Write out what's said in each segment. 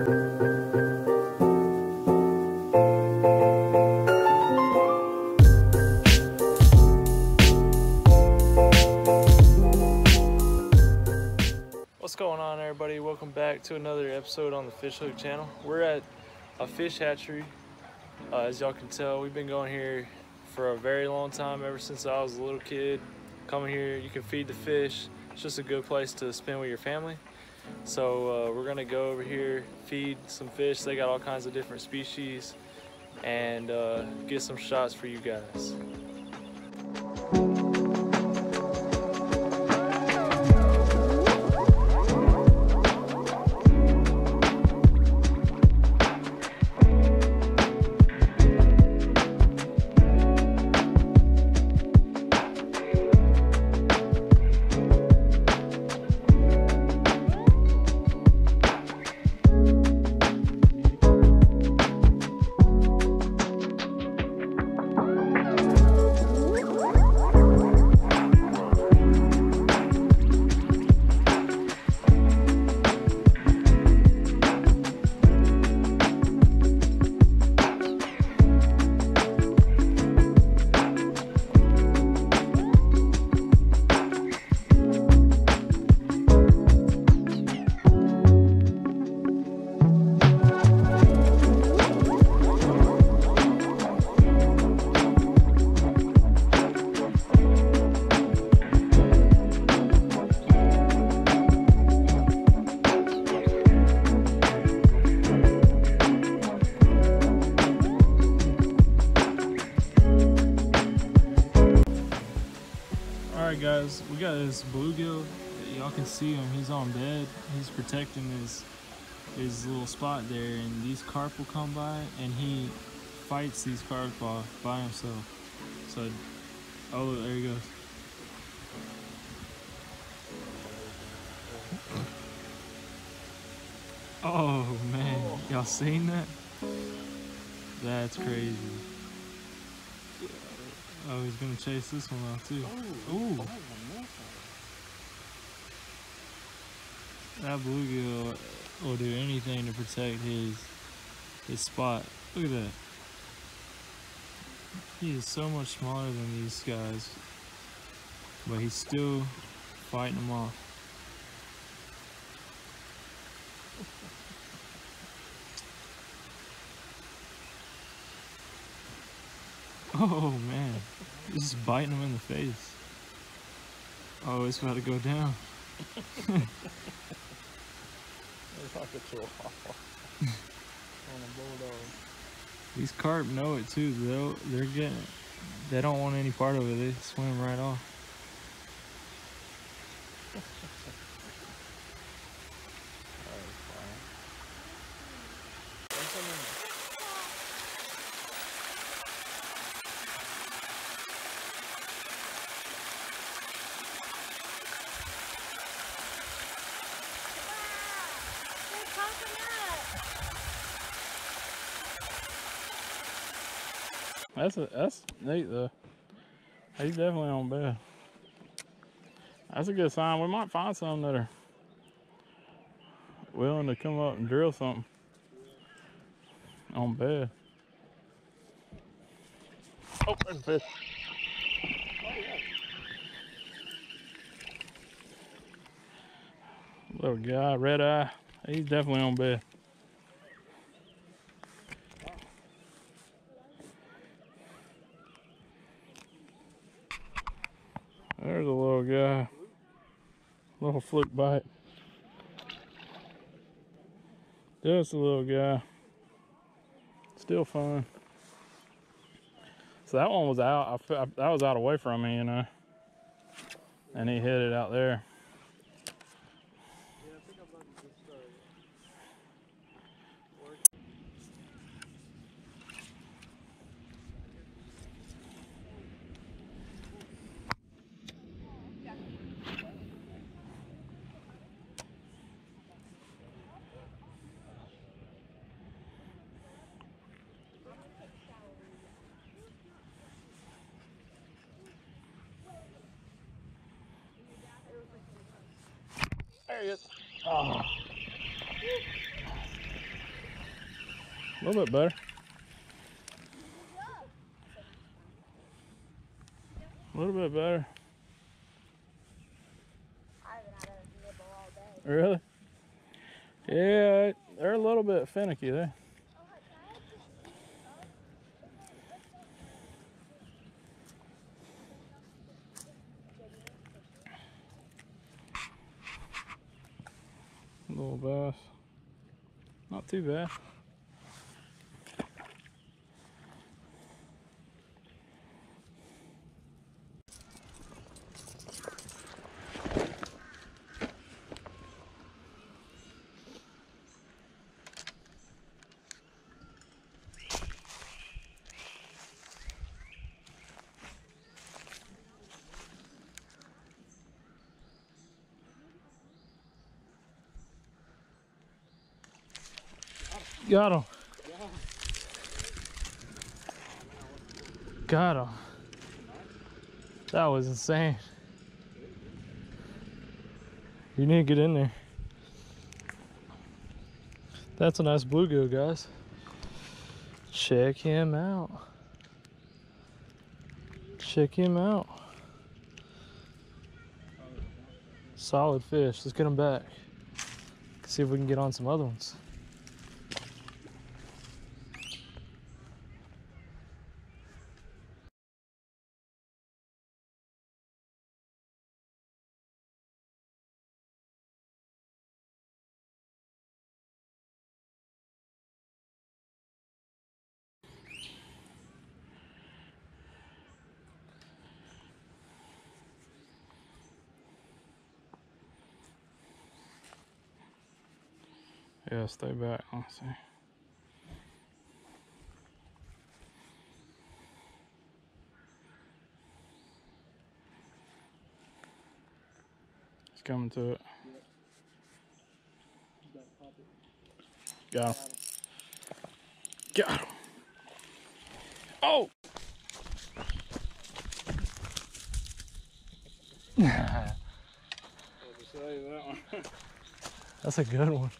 What's going on everybody? Welcome back to another episode on the FishHooked channel. We're at a fish hatchery. Uh, as y'all can tell, we've been going here for a very long time, ever since I was a little kid. Coming here, you can feed the fish. It's just a good place to spend with your family. So uh, we're gonna go over here, feed some fish. They got all kinds of different species and uh, get some shots for you guys. Y'all can see him, he's on bed. He's protecting his his little spot there and these carp will come by and he fights these carp off by himself. So, oh there he goes. Oh man, y'all seen that? That's crazy. Oh, he's gonna chase this one off too. Oh, Ooh. Oh, That bluegill uh, will do anything to protect his his spot. Look at that. He is so much smaller than these guys, but he's still fighting them off. Oh man, he's just biting him in the face. Oh, it's about to go down. It's like a chihuahua on a bulldog. These carp know it too. They'll, they're getting, they don't want any part of it. They swim right off. That's a, that's neat though. He's definitely on bed. That's a good sign. We might find some that are willing to come up and drill something on bed. Oh, there's a fish. Little guy, red eye. He's definitely on bed. There's a little guy. Little fluke bite. Just a little guy. Still fun. So that one was out. I, I, that was out away from me, you know. And he hit it out there. Oh. A little bit better. A little bit better. Really? Yeah, they're a little bit finicky there. Little bass. Not too bad. Got him. Got him. That was insane. You need to get in there. That's a nice bluegill, guys. Check him out. Check him out. Solid fish. Let's get him back. See if we can get on some other ones. Yeah, stay back. Let's see. He's coming to it. Got him. Got him. Oh! that one. That's a good one.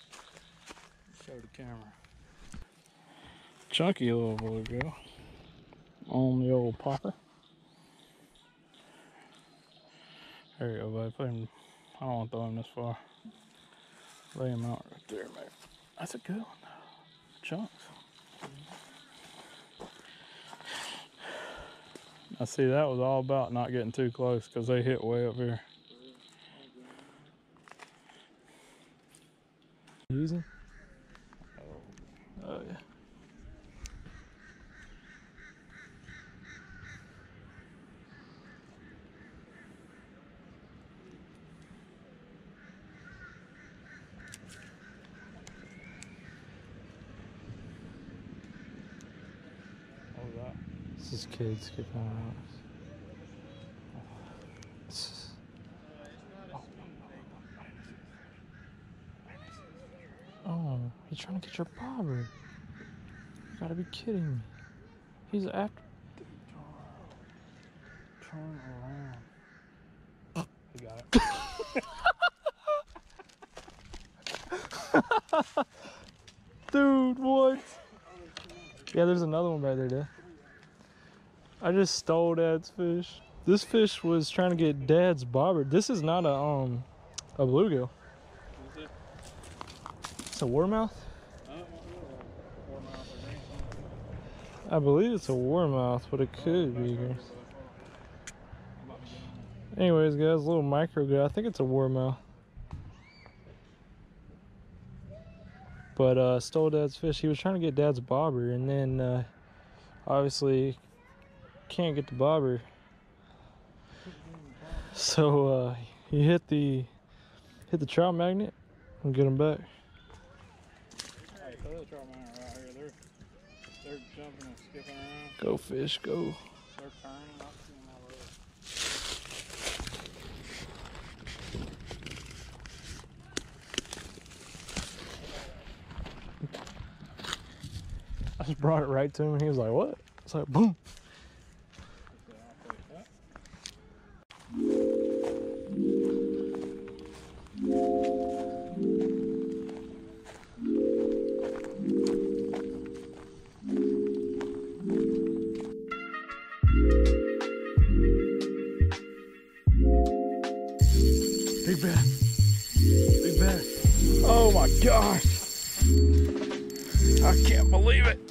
Camera. Chunky little bluegill on the old popper. There you go, buddy. Put him. I don't want to throw him this far. Lay him out right there, mate. That's a good one. Chunks. I see that was all about not getting too close because they hit way up here. Using? Oh yeah. What was that? This is kids skipping around. Oh, he's trying to get your bobber. You gotta be kidding me. He's after. Turn around. You got it. Dude, what? Yeah, there's another one right there, dude. I just stole Dad's fish. This fish was trying to get Dad's bobber. This is not a um a bluegill. It? It's a warmouth. I believe it's a warmouth, but it could be. Anyways, guys, little micro guy. I think it's a warmouth. But uh, stole Dad's fish. He was trying to get Dad's bobber, and then uh, obviously can't get the bobber. So uh, he hit the hit the trout magnet and get him back. Man right. They're, they're. Go fish, go. Them. I just brought it right to him, and he was like, "What?" It's like, boom. Gosh. I can't believe it.